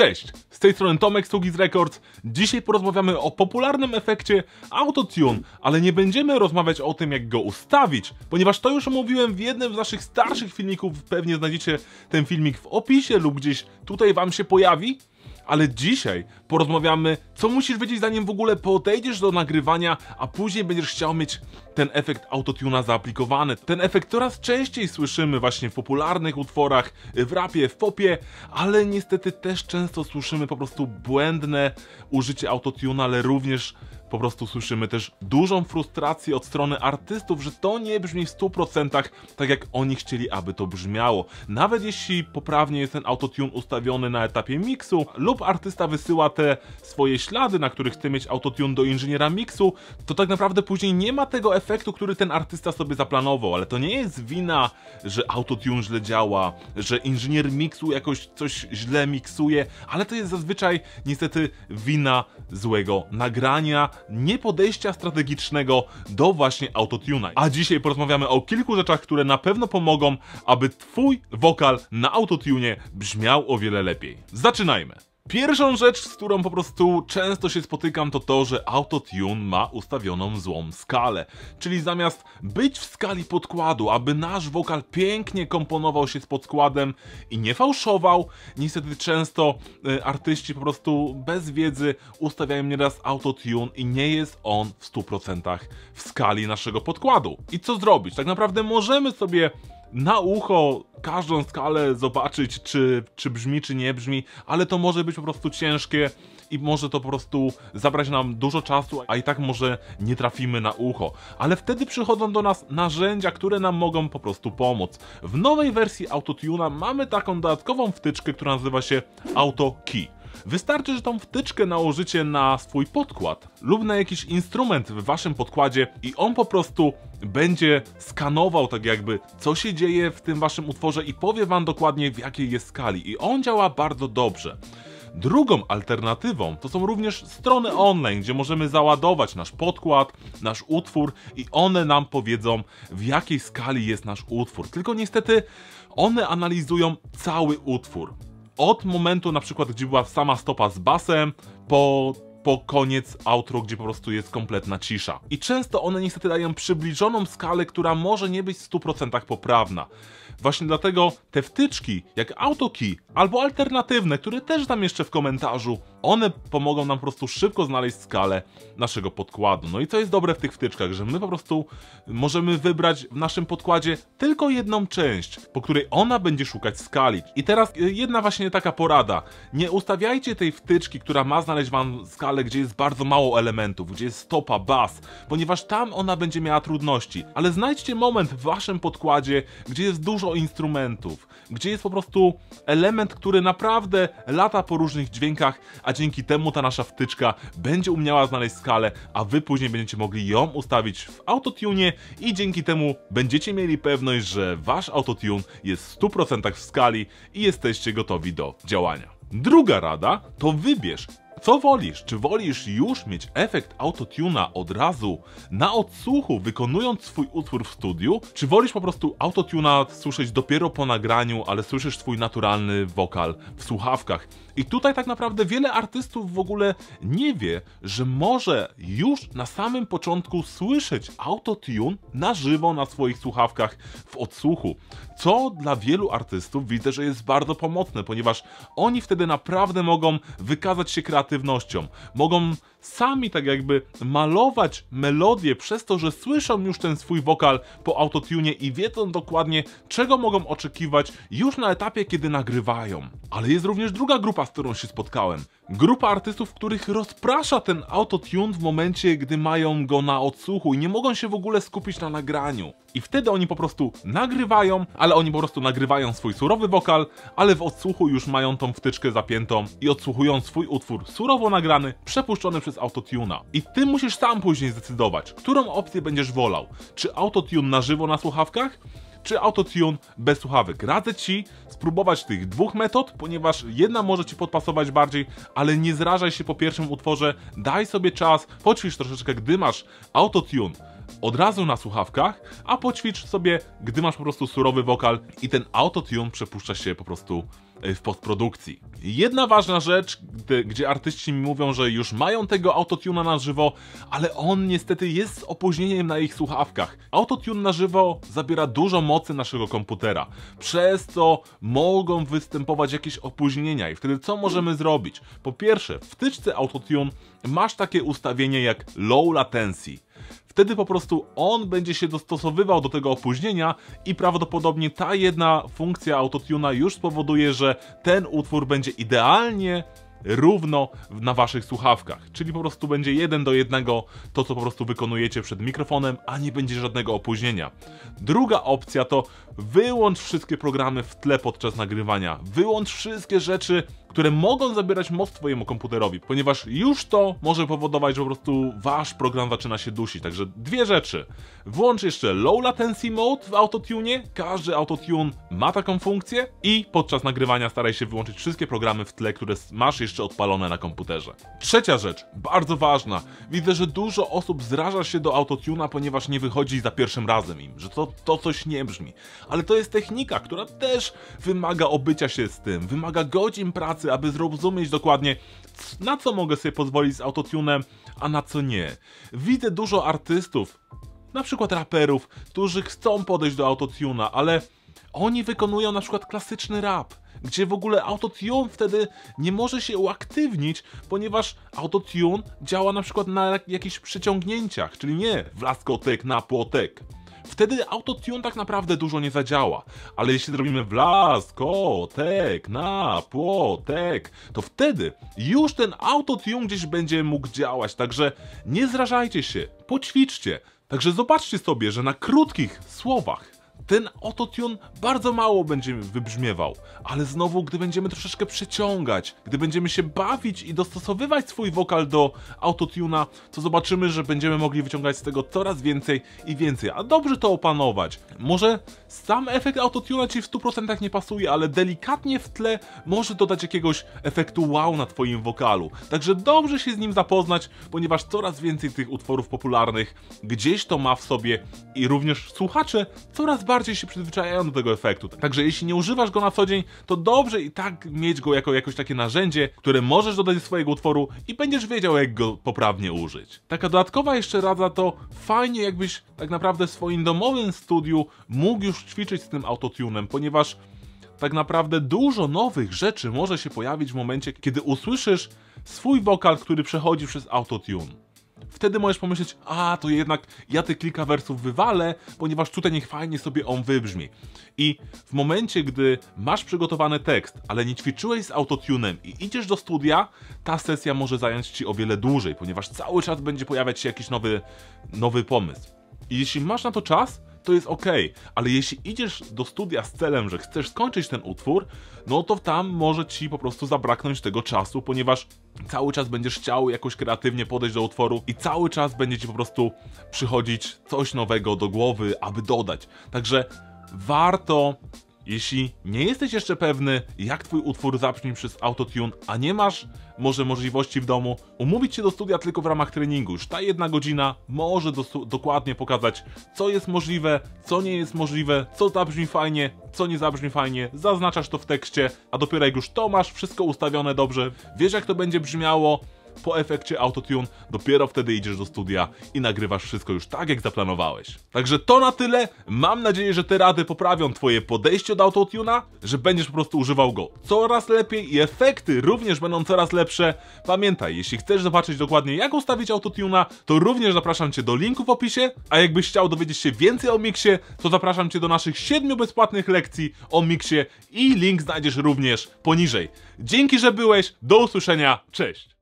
Cześć, z tej strony Tomek Stugis Records. Dzisiaj porozmawiamy o popularnym efekcie Autotune, ale nie będziemy rozmawiać o tym jak go ustawić, ponieważ to już omówiłem w jednym z naszych starszych filmików, pewnie znajdziecie ten filmik w opisie lub gdzieś tutaj wam się pojawi ale dzisiaj porozmawiamy, co musisz wiedzieć zanim w ogóle podejdziesz do nagrywania, a później będziesz chciał mieć ten efekt autotuna zaaplikowany. Ten efekt coraz częściej słyszymy właśnie w popularnych utworach, w rapie, w popie, ale niestety też często słyszymy po prostu błędne użycie autotuna, ale również po prostu słyszymy też dużą frustrację od strony artystów, że to nie brzmi w 100% tak jak oni chcieli, aby to brzmiało. Nawet jeśli poprawnie jest ten autotune ustawiony na etapie miksu lub artysta wysyła te swoje ślady, na których chce mieć autotune do inżyniera miksu, to tak naprawdę później nie ma tego efektu, który ten artysta sobie zaplanował, ale to nie jest wina, że autotune źle działa, że inżynier miksu jakoś coś źle miksuje, ale to jest zazwyczaj niestety wina złego nagrania, nie podejścia strategicznego do właśnie autotuna. A dzisiaj porozmawiamy o kilku rzeczach, które na pewno pomogą, aby twój wokal na autotune brzmiał o wiele lepiej. Zaczynajmy! Pierwszą rzecz, z którą po prostu często się spotykam, to to, że Autotune ma ustawioną złą skalę. Czyli zamiast być w skali podkładu, aby nasz wokal pięknie komponował się z podkładem i nie fałszował, niestety często y, artyści po prostu bez wiedzy ustawiają nieraz Autotune i nie jest on w 100% w skali naszego podkładu. I co zrobić? Tak naprawdę możemy sobie na ucho każdą skalę zobaczyć, czy, czy brzmi, czy nie brzmi, ale to może być po prostu ciężkie i może to po prostu zabrać nam dużo czasu, a i tak może nie trafimy na ucho. Ale wtedy przychodzą do nas narzędzia, które nam mogą po prostu pomóc. W nowej wersji Autotuna mamy taką dodatkową wtyczkę, która nazywa się Auto Key. Wystarczy, że tą wtyczkę nałożycie na swój podkład lub na jakiś instrument w waszym podkładzie i on po prostu będzie skanował tak jakby co się dzieje w tym waszym utworze i powie wam dokładnie w jakiej jest skali i on działa bardzo dobrze. Drugą alternatywą to są również strony online, gdzie możemy załadować nasz podkład, nasz utwór i one nam powiedzą w jakiej skali jest nasz utwór. Tylko niestety one analizują cały utwór od momentu na przykład, gdzie była sama stopa z basem, po po koniec outro, gdzie po prostu jest kompletna cisza. I często one niestety dają przybliżoną skalę, która może nie być w 100% poprawna. Właśnie dlatego te wtyczki, jak AutoKey, albo alternatywne, które też tam jeszcze w komentarzu, one pomogą nam po prostu szybko znaleźć skalę naszego podkładu. No i co jest dobre w tych wtyczkach, że my po prostu możemy wybrać w naszym podkładzie tylko jedną część, po której ona będzie szukać skali. I teraz y, jedna właśnie taka porada. Nie ustawiajcie tej wtyczki, która ma znaleźć wam skalę, gdzie jest bardzo mało elementów, gdzie jest stopa, bas, ponieważ tam ona będzie miała trudności. Ale znajdźcie moment w waszym podkładzie, gdzie jest dużo instrumentów, gdzie jest po prostu element, który naprawdę lata po różnych dźwiękach, a dzięki temu ta nasza wtyczka będzie umiała znaleźć skalę, a wy później będziecie mogli ją ustawić w autotune i dzięki temu będziecie mieli pewność, że wasz autotune jest w 100% w skali i jesteście gotowi do działania. Druga rada to wybierz co wolisz? Czy wolisz już mieć efekt autotuna od razu na odsłuchu, wykonując swój utwór w studiu? Czy wolisz po prostu autotuna słyszeć dopiero po nagraniu, ale słyszysz swój naturalny wokal w słuchawkach? I tutaj tak naprawdę wiele artystów w ogóle nie wie, że może już na samym początku słyszeć autotune na żywo na swoich słuchawkach w odsłuchu. Co dla wielu artystów widzę, że jest bardzo pomocne, ponieważ oni wtedy naprawdę mogą wykazać się kreatywnością, mogą sami tak jakby malować melodię przez to, że słyszą już ten swój wokal po autotune i wiedzą dokładnie, czego mogą oczekiwać już na etapie, kiedy nagrywają. Ale jest również druga grupa, z którą się spotkałem. Grupa artystów, których rozprasza ten autotune w momencie, gdy mają go na odsłuchu i nie mogą się w ogóle skupić na nagraniu. I wtedy oni po prostu nagrywają, ale oni po prostu nagrywają swój surowy wokal, ale w odsłuchu już mają tą wtyczkę zapiętą i odsłuchują swój utwór surowo nagrany, przepuszczony przez autotuna. I ty musisz sam później zdecydować, którą opcję będziesz wolał. Czy autotune na żywo na słuchawkach, czy autotune bez słuchawek. Radzę Ci spróbować tych dwóch metod, ponieważ jedna może Ci podpasować bardziej, ale nie zrażaj się po pierwszym utworze, daj sobie czas, poćwicz troszeczkę, gdy masz autotune od razu na słuchawkach, a poćwicz sobie, gdy masz po prostu surowy wokal i ten autotune przepuszcza się po prostu w postprodukcji. Jedna ważna rzecz, gdzie artyści mi mówią, że już mają tego autotuna na żywo, ale on niestety jest z opóźnieniem na ich słuchawkach. Autotune na żywo zabiera dużo mocy naszego komputera, przez co mogą występować jakieś opóźnienia i wtedy co możemy zrobić? Po pierwsze, w tyczce autotune masz takie ustawienie jak low latency. Wtedy po prostu on będzie się dostosowywał do tego opóźnienia i prawdopodobnie ta jedna funkcja autotuna już spowoduje, że ten utwór będzie idealnie równo na waszych słuchawkach, czyli po prostu będzie jeden do jednego to, co po prostu wykonujecie przed mikrofonem, a nie będzie żadnego opóźnienia. Druga opcja to wyłącz wszystkie programy w tle podczas nagrywania, wyłącz wszystkie rzeczy, które mogą zabierać moc twojemu komputerowi, ponieważ już to może powodować, że po prostu wasz program zaczyna się dusić. Także dwie rzeczy. Włącz jeszcze low latency mode w autotune, każdy autotune ma taką funkcję i podczas nagrywania staraj się wyłączyć wszystkie programy w tle, które masz jeszcze odpalone na komputerze. Trzecia rzecz, bardzo ważna. Widzę, że dużo osób zraża się do autotuna, ponieważ nie wychodzi za pierwszym razem im, że to, to coś nie brzmi. Ale to jest technika, która też wymaga obycia się z tym, wymaga godzin pracy, pracy, aby zrozumieć dokładnie, na co mogę sobie pozwolić z autotunem, a na co nie. Widzę dużo artystów, na przykład raperów, którzy chcą podejść do autotuna, ale oni wykonują na przykład klasyczny rap, gdzie w ogóle autotune wtedy nie może się uaktywnić, ponieważ autotune działa na przykład na jakichś przyciągnięciach, czyli nie wlaskotek na płotek wtedy autotune tak naprawdę dużo nie zadziała. Ale jeśli zrobimy wlask, kotek, na, płotek, to wtedy już ten autotune gdzieś będzie mógł działać. Także nie zrażajcie się, poćwiczcie. Także zobaczcie sobie, że na krótkich słowach ten autotune bardzo mało będzie wybrzmiewał, ale znowu, gdy będziemy troszeczkę przeciągać, gdy będziemy się bawić i dostosowywać swój wokal do autotuna, to zobaczymy, że będziemy mogli wyciągać z tego coraz więcej i więcej, a dobrze to opanować. Może sam efekt autotuna ci w 100% nie pasuje, ale delikatnie w tle może dodać jakiegoś efektu wow na twoim wokalu. Także dobrze się z nim zapoznać, ponieważ coraz więcej tych utworów popularnych gdzieś to ma w sobie i również słuchacze coraz bardziej bardziej się przyzwyczajają do tego efektu. Także jeśli nie używasz go na co dzień, to dobrze i tak mieć go jako jakoś takie narzędzie, które możesz dodać do swojego utworu i będziesz wiedział, jak go poprawnie użyć. Taka dodatkowa jeszcze rada to fajnie jakbyś tak naprawdę w swoim domowym studiu mógł już ćwiczyć z tym autotunem, ponieważ tak naprawdę dużo nowych rzeczy może się pojawić w momencie, kiedy usłyszysz swój wokal, który przechodzi przez autotune wtedy możesz pomyśleć, a to jednak ja te kilka wersów wywalę, ponieważ tutaj niech fajnie sobie on wybrzmi. I w momencie, gdy masz przygotowany tekst, ale nie ćwiczyłeś z autotunem i idziesz do studia, ta sesja może zająć ci o wiele dłużej, ponieważ cały czas będzie pojawiać się jakiś nowy, nowy pomysł. I jeśli masz na to czas, to jest ok, ale jeśli idziesz do studia z celem, że chcesz skończyć ten utwór, no to tam może ci po prostu zabraknąć tego czasu, ponieważ cały czas będziesz chciał jakoś kreatywnie podejść do utworu i cały czas będzie ci po prostu przychodzić coś nowego do głowy, aby dodać. Także warto jeśli nie jesteś jeszcze pewny, jak twój utwór zabrzmi przez autotune, a nie masz może możliwości w domu, umówić się do studia tylko w ramach treningu. Już ta jedna godzina może dokładnie pokazać, co jest możliwe, co nie jest możliwe, co zabrzmi fajnie, co nie zabrzmi fajnie, zaznaczasz to w tekście, a dopiero jak już to masz wszystko ustawione dobrze, wiesz jak to będzie brzmiało, po efekcie autotune dopiero wtedy idziesz do studia i nagrywasz wszystko już tak jak zaplanowałeś. Także to na tyle. Mam nadzieję, że te rady poprawią twoje podejście do autotuna, że będziesz po prostu używał go coraz lepiej i efekty również będą coraz lepsze. Pamiętaj, jeśli chcesz zobaczyć dokładnie jak ustawić autotuna, to również zapraszam cię do linku w opisie, a jakbyś chciał dowiedzieć się więcej o miksie, to zapraszam cię do naszych 7 bezpłatnych lekcji o miksie i link znajdziesz również poniżej. Dzięki, że byłeś, do usłyszenia, cześć!